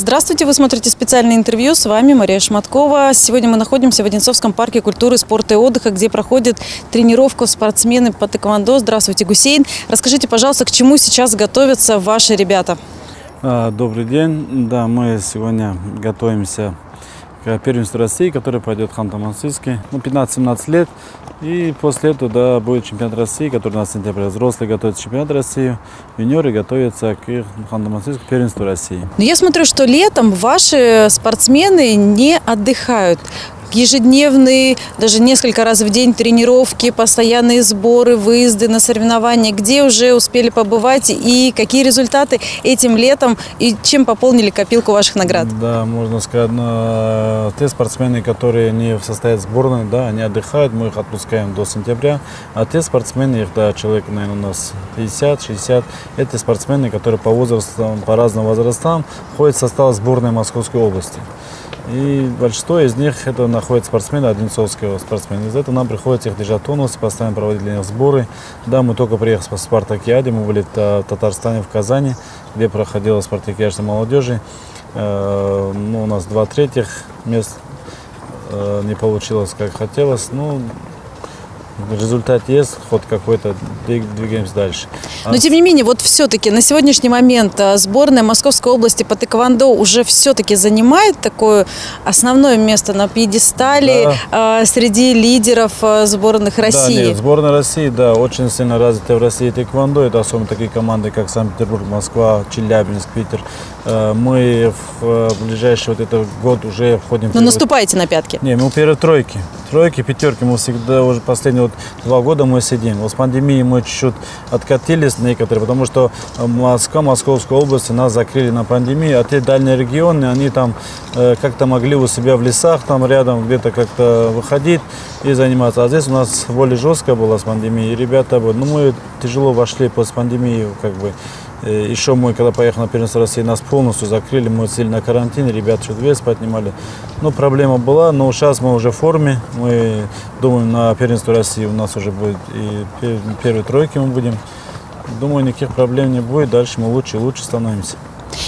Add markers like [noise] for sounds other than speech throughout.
Здравствуйте, вы смотрите специальное интервью. С вами Мария Шматкова. Сегодня мы находимся в Одинцовском парке культуры, спорта и отдыха, где проходит тренировка спортсмены по тэквондо. Здравствуйте, Гусейн. Расскажите, пожалуйста, к чему сейчас готовятся ваши ребята? А, Добрый день. Да, мы сегодня готовимся к первенству России, который пойдет в Ханты-Мансийске. Ну, 15-17 лет. И после этого да, будет чемпионат России, который на сентябре. Взрослые готовятся к чемпионату России, юниоры готовятся к Ханты-Мансийскому первенству России. Но я смотрю, что летом ваши спортсмены не отдыхают. Ежедневные, даже несколько раз в день тренировки, постоянные сборы, выезды на соревнования. Где уже успели побывать и какие результаты этим летом и чем пополнили копилку ваших наград? Да, можно сказать, но, те спортсмены, которые не в сборной, да, они отдыхают, мы их отпускаем до сентября. А те спортсмены, их, да, человек, наверное, у нас 50-60, это спортсмены, которые по возрастам, по разным возрастам входят в состав сборной Московской области. И большинство из них это находят спортсмены, одинцовского спортсмена. Из этого нам приходится их держать тонус, постоянно проводить для них сборы. Да, мы только приехали по спартакиаде, мы были в Татарстане, в Казани, где проходила спартакиада молодежи. Э, ну, у нас два третьих мест э, не получилось, как хотелось. Ну, результат есть, ход какой-то, двигаемся дальше. Но тем не менее, вот все-таки на сегодняшний момент а, сборная Московской области по тэквондо уже все-таки занимает такое основное место на пьедестале да. среди лидеров а, сборных России. Да, нет, сборная России, да, очень сильно развита в России тэквондо. Это особенно такие команды, как Санкт-Петербург, Москва, Челябинск, Питер. Э, мы в ближайший вот этот год уже входим... Но наступаете на пятки? Не, мы первые тройки. Тройки, пятерки. Мы всегда уже последние вот два года мы сидим. Вот с пандемией мы чуть-чуть откатились некоторые, потому что Москва, Московская область нас закрыли на пандемии, а те дальние регионы, они там э, как-то могли у себя в лесах, там рядом где-то как-то выходить и заниматься. А здесь у нас более жестко было с пандемией. И ребята, ну мы тяжело вошли после пандемии, как бы Э, Еще мы, когда поехали на первенство России, нас полностью закрыли, мы сели на карантине, ребята что-то вес поднимали. Ну, проблема была, но сейчас мы уже в форме, мы думаем, на первенство России у нас уже будет и первые тройки мы будем. Думаю, никаких проблем не будет, дальше мы лучше и лучше становимся.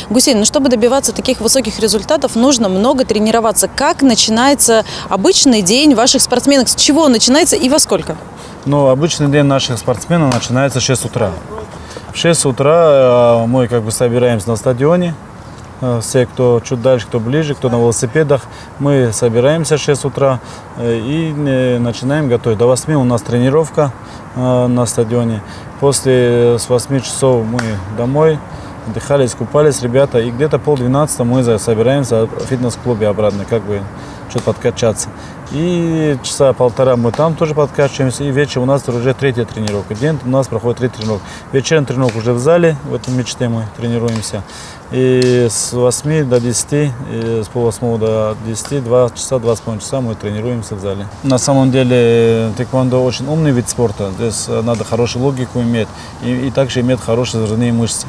Гусейн, ну чтобы добиваться таких высоких результатов, нужно много тренироваться. Как начинается обычный день ваших спортсменов? С чего он начинается и во сколько? Ну, обычный день наших спортсменов начинается в 6 утра. В 6 утра э, мы как бы собираемся на стадионе. Э, все, кто чуть дальше, кто ближе, кто на велосипедах, мы собираемся в 6 утра э, и начинаем готовить. До 8 у нас тренировка на стадионе. После с 8 часов мы домой, отдыхали, искупались ребята. И где-то пол 12 мы собираемся в фитнес-клубе обратно, как бы что-то подкачаться. И часа полтора мы там тоже подкачиваемся. И вечером у нас уже третья тренировка. День у нас проходит третья тренировка. Вечером тренировка уже в зале, в этом мечте мы тренируемся. И с 8 до 10, и с полвосьмого до 10, 2 часа, 2,5 часа мы тренируемся в зале. На самом деле тэквондо очень умный вид спорта. Здесь надо хорошую логику иметь и, и также иметь хорошие взрывные мышцы.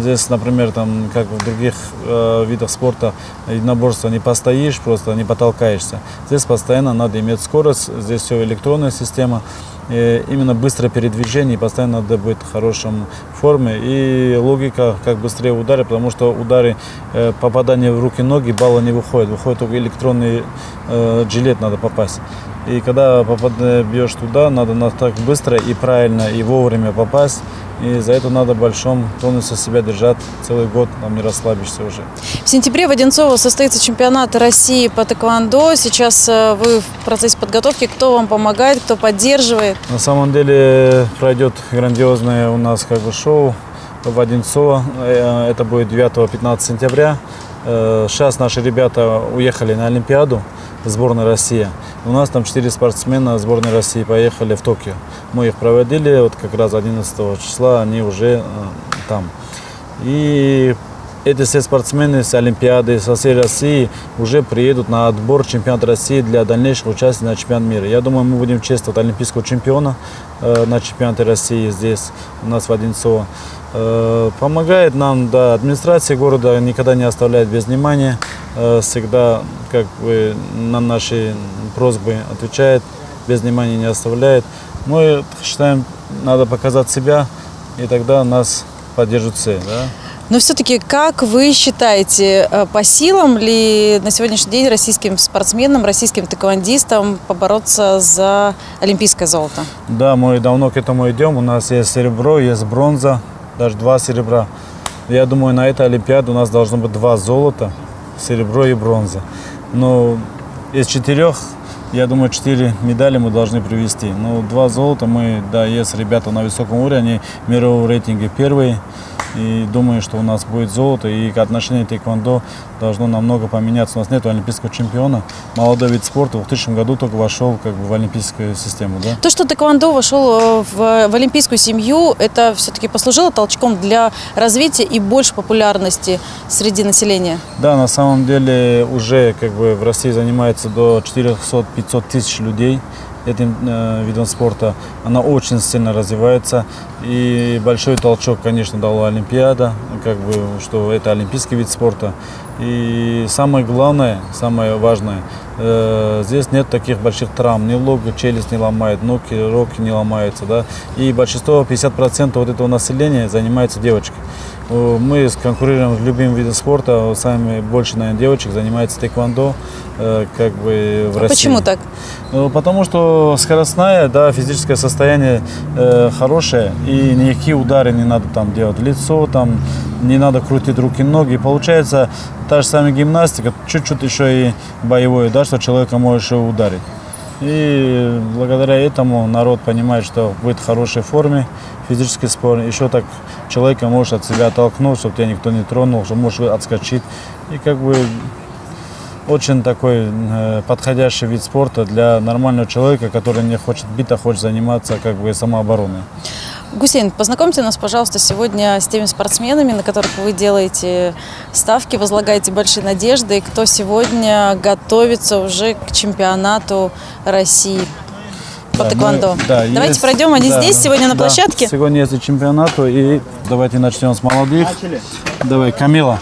Здесь, например, там, как в других э, видах спорта, единоборства не постоишь, просто не потолкаешься. Здесь постоянно надо иметь скорость, здесь все электронная система. И именно быстрое передвижение, постоянно надо быть в хорошем форме. И логика, как быстрее ударить, потому что удары, э, попадание в руки, ноги, балла не выходит. Выходит только электронный э, жилет надо попасть. И когда попадаешь, бьешь туда, надо так быстро и правильно и вовремя попасть. И за это надо большом тонусе себя держать целый год, там не расслабишься уже. В сентябре в Одинцово состоится чемпионат России по тэквондо. Сейчас э, вы в процессе подготовки. Кто вам помогает, кто поддерживает? На самом деле пройдет грандиозное у нас как бы шоу в Одинцово. Э, это будет 9-15 сентября. Э, сейчас наши ребята уехали на Олимпиаду, сборная Россия. У нас там четыре спортсмена сборной России поехали в Токио. Мы их проводили, вот как раз 11 числа они уже э, там. И эти все спортсмены с Олимпиады, со всей России уже приедут на отбор чемпионата России для дальнейшего участия на чемпионат мира. Я думаю, мы будем чествовать олимпийского чемпиона э, на чемпионате России здесь, у нас в Одинцово. Э, помогает нам, да, администрация города никогда не оставляет без внимания, э, всегда как бы на наши просьбы отвечает, без внимания не оставляет. Мы считаем, надо показать себя, и тогда нас поддержат все. Да? Но все-таки, как вы считаете, э, по силам ли на сегодняшний день российским спортсменам, российским тэквондистам побороться за олимпийское золото? Да, мы давно к этому идем. У нас есть серебро, есть бронза, даже два серебра. Я думаю, на этой Олимпиаде у нас должно быть два золота, серебро и бронза. Но из четырех, я думаю, четыре медали мы должны привести. Но два золота мы, да, есть ребята на высоком уровне, мирового рейтинге первые. И думаю, что у нас будет золото. И отношение тэквондо должно намного поменяться. У нас нет олимпийского чемпиона. Молодой вид спорта в 2000 году только вошел как бы, в олимпийскую систему. Да? То, что тэквондо вошел э, в, в олимпийскую семью, это все-таки послужило толчком для развития и больше популярности среди населения? Да, на самом деле уже как бы в России занимается до 400-500 тысяч людей этим э, видом спорта. Она очень сильно развивается. И большой толчок, конечно, дала Олимпиада, как бы, что это олимпийский вид спорта. И самое главное, самое важное, э, здесь нет таких больших травм. Ни лога, челюсть не ломает, ноги, руки не ломаются. Да? И большинство, 50% вот этого населения занимаются девочки. Э, мы конкурируем с любым видом спорта. Самые больше, наверное, девочек занимается тэквондо э, как бы в а России. Почему так? Ну, потому что скоростная, да, физическое состояние э, хорошее, и никакие удары не надо там делать. Лицо там, не надо крутить руки, ноги. Получается та же самая гимнастика, чуть-чуть еще и боевое, да, что человека можешь ударить. И благодаря этому народ понимает, что будет в хорошей форме, физический спорт. Еще так человека можешь от себя оттолкнуть, чтобы тебя никто не тронул, что можешь отскочить. И как бы очень такой э, подходящий вид спорта для нормального человека, который не хочет бить, а хочет заниматься как бы самообороной. Гусейн, познакомьте нас, пожалуйста, сегодня с теми спортсменами, на которых вы делаете ставки, возлагаете большие надежды, кто сегодня готовится уже к чемпионату России по да, тэквондо. Мы, да, давайте есть, пройдем, они да, здесь сегодня на да, площадке? Сегодня есть чемпионату, и давайте начнем с молодых. Начали. Давай, Камила.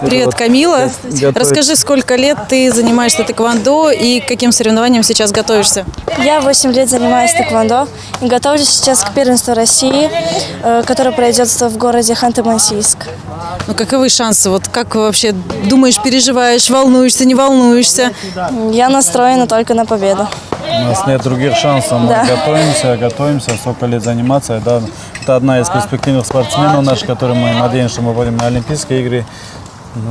Привет, вот Камила. Расскажи, сколько лет ты занимаешься тэквондо и к каким соревнованиям сейчас готовишься? Я 8 лет занимаюсь тэквондо и готовлюсь сейчас к первенству России, э, которое пройдет в городе Ханты-Мансийск. Ну, каковы шансы? Вот как вообще думаешь, переживаешь, волнуешься, не волнуешься? Я настроена только на победу. У нас нет других шансов. Мы да. готовимся, готовимся, сколько лет заниматься. Да, это одна из перспективных спортсменов наших, которые мы надеемся, что мы будем на Олимпийские игры.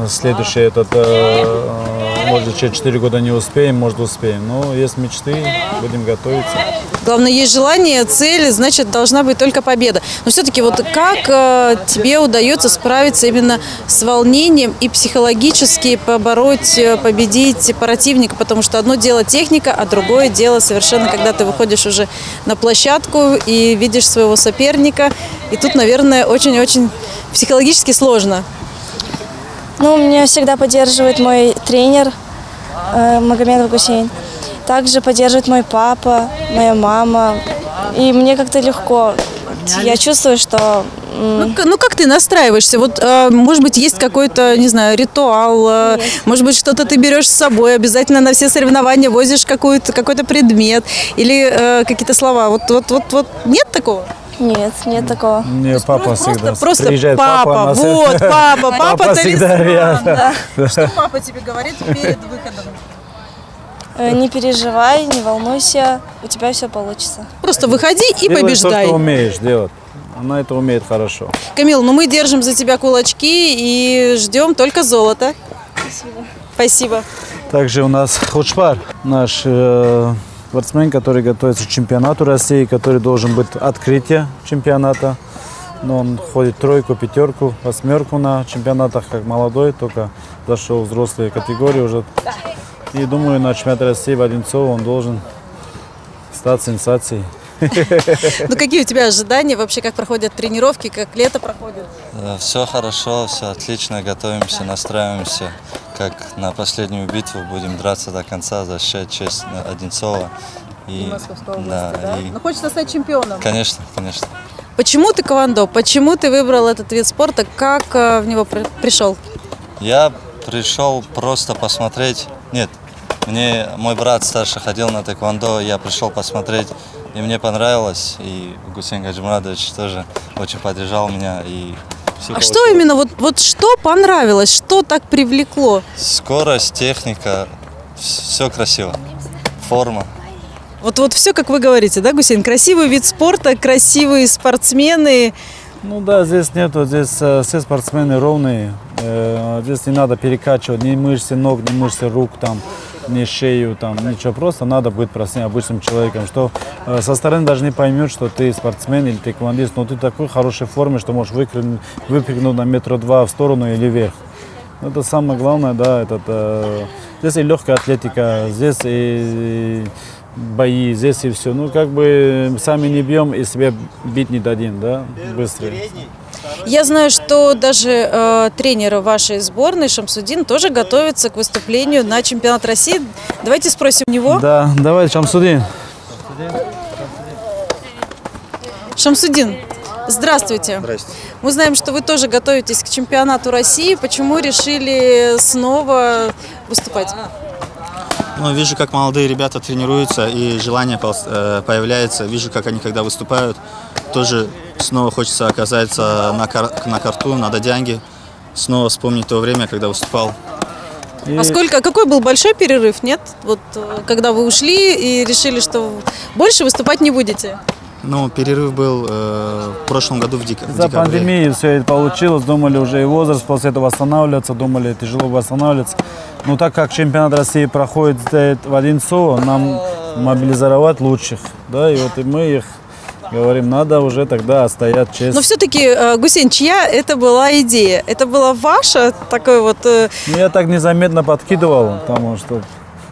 Следующий этот, э, может, через 4 года не успеем, может, успеем. Но есть мечты, будем готовиться. Главное, есть желание, цель, значит, должна быть только победа. Но все-таки вот как э, тебе удается справиться именно с волнением и психологически побороть, э, победить противника? Потому что одно дело техника, а другое дело совершенно, когда ты выходишь уже на площадку и видишь своего соперника. И тут, наверное, очень-очень психологически сложно. Ну, меня всегда поддерживает мой тренер э, Магомедов Гусейн. Также поддерживает мой папа, моя мама. И мне как-то легко. Я чувствую, что... Ну, ну как ты настраиваешься? Вот, э, может быть, есть какой-то, не знаю, ритуал, э, может быть, что-то ты берешь с собой, обязательно на все соревнования возишь какой-то какой-то предмет или э, какие-то слова. Вот, вот, вот, вот нет такого? Нет, нет такого. Не, папа просто, всегда. Просто приезжает папа, папа вот, папа, [laughs] папа, папа всегда рядом. Да. Что папа тебе говорит перед выходом? Э, не переживай, не волнуйся, у тебя все получится. Просто выходи и Делай побеждай. то, что умеешь делать. Она это умеет хорошо. Камил, ну мы держим за тебя кулачки и ждем только золота. Спасибо. Спасибо. Также у нас Худшпар, наш э, спортсмен, который готовится к чемпионату России, который должен быть открытие чемпионата. Но он ходит тройку, пятерку, восьмерку на чемпионатах, как молодой, только зашел в взрослые категории уже. И думаю, на чемпионате России в Одинцово он должен стать сенсацией. Ну какие у тебя ожидания вообще, как проходят тренировки, как лето проходит? Э, все хорошо, все отлично, готовимся, настраиваемся, как на последнюю битву будем драться до конца, защищать честь Одинцова. И, области, да, да? И... Ну хочется стать чемпионом. Конечно, конечно. Почему ты ковандо? Почему ты выбрал этот вид спорта? Как э, в него при пришел? Я пришел просто посмотреть. Нет, мне мой брат старший ходил на тэквондо, я пришел посмотреть и мне понравилось, и Гусейн Гаджимрадович тоже очень поддержал меня, и всё А что именно, вот, вот что понравилось, что так привлекло? Скорость, техника, все красиво. Форма. Вот, вот все, как вы говорите, да, Гусейн? Красивый вид спорта, красивые спортсмены. Ну да, здесь нету, здесь э, все спортсмены ровные. Э, здесь не надо перекачивать ни мышцы ног, ни мышцы рук, там, ни шею, там, ничего. Просто надо быть простым обычным человеком, что э, со стороны даже не поймет, что ты спортсмен или тэквондист, но ты в такой хорошей форме, что можешь выкрикнуть, выпрыгнуть на метра два в сторону или вверх. Это самое главное, да, это, э, здесь и легкая атлетика, здесь и, и бои, здесь и все. Ну, как бы сами не бьем и себе бить не дадим, да, быстро. Я знаю, что даже э, тренер вашей сборной Шамсудин тоже готовится к выступлению на чемпионат России. Давайте спросим него. Да, давай, Шамсудин. Шамсудин, здравствуйте. Здравствуйте. Мы знаем, что вы тоже готовитесь к чемпионату России. Почему решили снова выступать? Ну, вижу, как молодые ребята тренируются и желание э, появляется. Вижу, как они когда выступают, тоже снова хочется оказаться на, кар- на карту, на додянге, снова вспомнить то время, когда выступал. И- А сколько, какой был большой перерыв, нет? Вот э, когда вы ушли и решили, что больше выступать не будете. Ну, перерыв был э, в прошлом году в, дек- в За декабре. пандемией все это получилось. Думали уже и возраст после этого восстанавливаться, думали тяжело восстанавливаться. Но так как чемпионат России проходит здесь в Одинцово, нам мобилизовать лучших. Да, и вот и мы их говорим, надо уже тогда стоять честь. Но все-таки, Гусейн, чья это была идея? Это была ваша такой вот... э, Ну, я так незаметно подкидывал, потому что...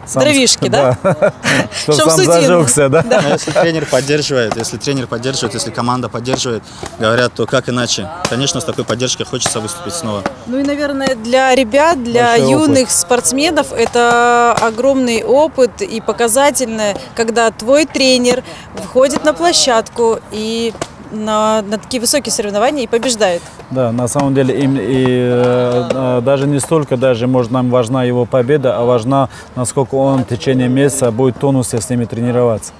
сам- Дровишки, да? [laughs] Чтоб сам зажегся, да? Но если тренер поддерживает, если тренер поддерживает, если команда поддерживает, говорят, то как иначе? Конечно, с такой поддержкой хочется выступить снова. Ну и, наверное, для ребят, для Большой юных спортсменов это огромный опыт и показательно, когда твой тренер выходит на площадку и на, на такие высокие соревнования и побеждает. Да, на самом деле им и э, э, даже не столько даже может нам важна его победа, а важна насколько он в течение месяца будет в с ними тренироваться.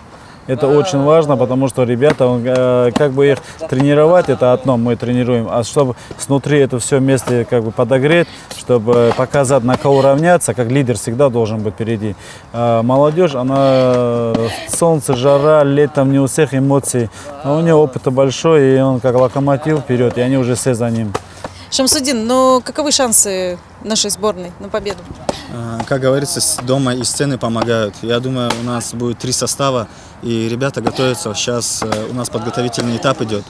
Это очень важно, потому что ребята, э, как бы их тренировать, это одно, мы тренируем, а чтобы снутри это все вместе как бы подогреть, чтобы показать, на кого равняться, как лидер всегда должен быть впереди. А молодежь, она э, солнце, жара, летом не у всех эмоций, а у нее опыта большой, и он как локомотив вперед, и они уже все за ним. Шамсудин, но каковы шансы нашей сборной на победу? Э, Как говорится, дома и сцены помогают. Я думаю, у нас будет три состава, и ребята готовятся. Сейчас э, у нас подготовительный этап идет.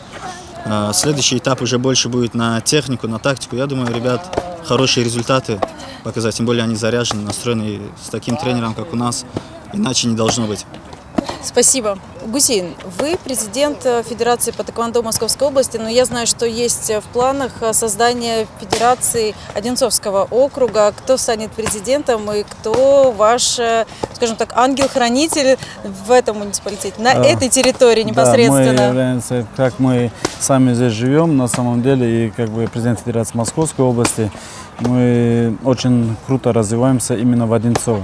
Э, Следующий этап уже больше будет на технику, на тактику. Я думаю, ребят хорошие результаты показать. Тем более они заряжены, настроены с таким тренером, как у нас. Иначе не должно быть. Спасибо. Гусейн, вы президент э, Федерации по тэквондо Московской области, но я знаю, что есть э, в планах э, создание Федерации Одинцовского округа. Кто станет президентом и кто ваш, скажем так, ангел-хранитель в этом муниципалитете, на А, этой территории Да, мы непосредственно? являемся, как мы сами здесь живем, на самом деле, и как бы президент Федерации Московской области, мы очень круто развиваемся именно в Одинцово.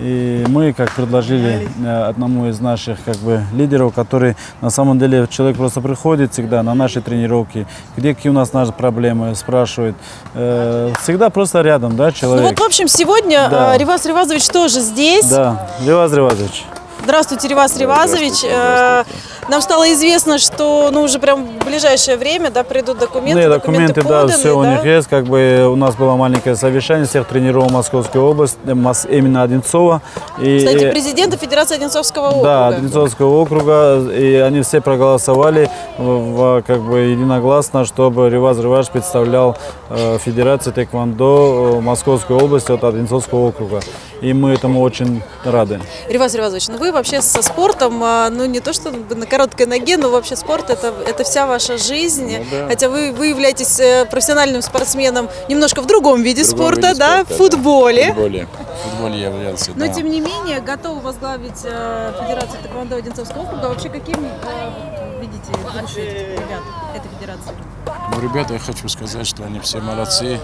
И мы, как предложили э, одному из наших как бы, лидеров, который на самом деле человек просто приходит всегда на наши тренировки, где какие у нас наши проблемы, спрашивает. Э, всегда просто рядом, да, Ну человек. вот, в общем, сегодня Да. э, Ривас Ривазович тоже здесь. Да, Леваз Ревазович. Здравствуйте, Ривас Ривазович. Э, Нам стало известно, что ну, уже прям в ближайшее время да, придут документы. Да, документы, да, поданы, все у да? них есть. Как бы у нас было маленькое совещание всех тренеров Московской области, э, именно Одинцова. И, Кстати, президента Федерации Одинцовского округа. да, Одинцовского округа, и они все проголосовали в, в, как бы единогласно, чтобы Риваз Риваш представлял э, Федерацию Тэквондо э, Московской области от Одинцовского округа. И мы этому очень рады. Ривас Ривазович, ну вы вообще со спортом, а, ну не то что на короткой ноге, но вообще спорт это, это вся ваша жизнь. Ну Хотя вы, вы являетесь э, профессиональным спортсменом немножко в другом виде другом спорта, виде да, спорта, в футболе. В футболе. В футболе являлся, Но да. тем не менее готовы возглавить э, Федерацию Тэквондо Одинцовского округа. Вообще каким э, видите будущее этих ребят, этой федерации? Ну, ребята, я хочу сказать, что они все молодцы.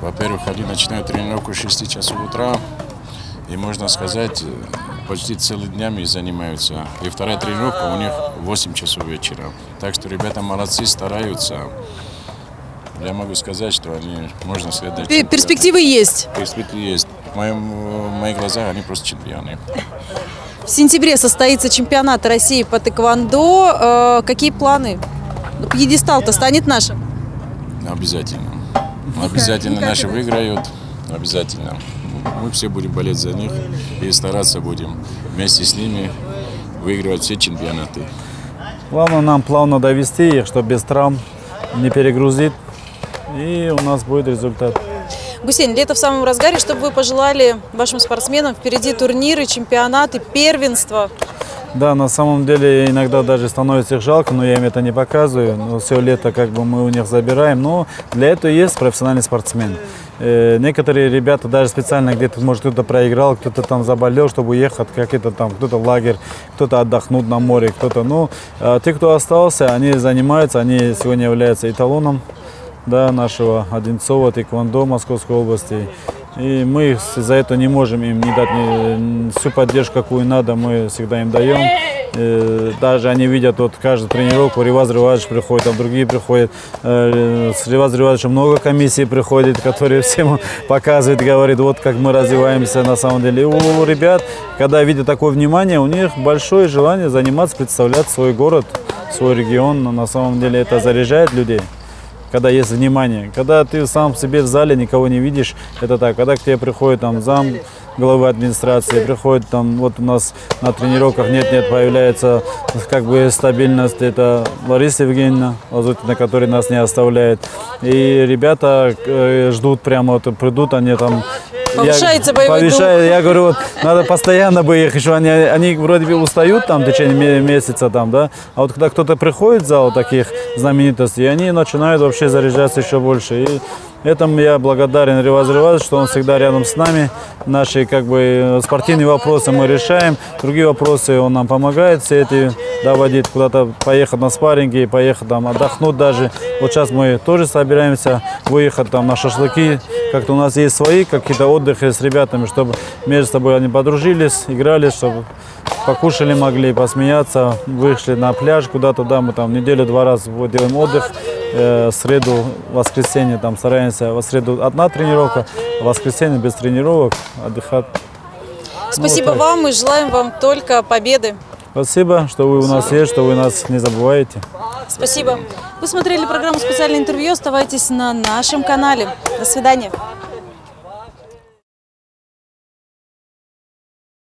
Во-первых, они начинают тренировку с 6 часов утра. И можно сказать, э, почти целыми днями занимаются. И вторая тренировка у них 8 часов вечера. Так что ребята молодцы, стараются. я могу сказать, что они, можно чемпионы. Перспективы есть. Перспективы есть. В, моем, в моих глазах они просто чемпионы. В сентябре состоится чемпионат России по тэквондо. Э, Какие планы? Ну, Пьедестал-то станет нашим. Обязательно. Обязательно как наши выиграют. Обязательно. Мы все будем болеть за них и стараться будем вместе с ними выигрывать все чемпионаты. Главное нам плавно довести их, чтобы без травм не перегрузить. И у нас будет результат. Гусейн, лето в самом разгаре. Что бы вы пожелали вашим спортсменам? Впереди турниры, чемпионаты, первенства. Да, на самом деле иногда даже становится их жалко, но я им это не показываю. Но все лето как бы мы у них забираем. Но для этого есть профессиональный спортсмен. Э, некоторые ребята даже специально где-то, может, кто-то проиграл, кто-то там заболел, чтобы уехать, как-то там, кто-то лагерь, кто-то отдохнуть на море, кто-то. Ну, а те, кто остался, они занимаются, они сегодня являются эталоном да, нашего Одинцова, Тэквондо Московской области. И мы за это не можем им не дать ни- всю поддержку, какую надо, мы всегда им даем. Э, Даже они видят вот каждую тренировку, Риваз Ривазович приходит, там другие приходят. Э, С Риваз Ривазовичем много комиссий приходит, которые всем показывают, говорит, вот как мы развиваемся на самом деле. И у ребят, когда видят такое внимание, у них большое желание заниматься, представлять свой город, свой регион. На самом деле это заряжает людей когда есть внимание. Когда ты сам себе в зале никого не видишь, это так. Когда к тебе приходит там зам главы администрации, приходит там, вот у нас на тренировках нет-нет, появляется как бы стабильность, это Лариса Евгеньевна Лазутина, которая нас не оставляет. И ребята э, ждут прямо, вот придут, они там Повышается боевой дух. повышает, Я говорю, вот надо постоянно бы их еще, они, они вроде бы устают там в течение ме- месяца там, да, а вот когда кто-то приходит в зал таких знаменитостей, они начинают вообще заряжаться еще больше. И этому я благодарен Риваз Риваз, что он всегда рядом с нами. Наши как бы спортивные вопросы мы решаем, другие вопросы он нам помогает все эти доводить, куда-то поехать на спарринги, поехать там отдохнуть даже. Вот сейчас мы тоже собираемся выехать там на шашлыки, как-то у нас есть свои какие-то отдыхи с ребятами, чтобы между собой они подружились, играли, чтобы покушали могли, посмеяться, вышли на пляж куда-то, да, мы там неделю два раза вот делаем отдых, э, среду, воскресенье там стараемся, в среду одна тренировка, в воскресенье без тренировок отдыхать. Спасибо так. вам и желаем вам только победы. Спасибо, что вы у нас есть, что вы нас не забываете. Спасибо. Вы смотрели программу «Специальное интервью». Оставайтесь на нашем канале. До свидания.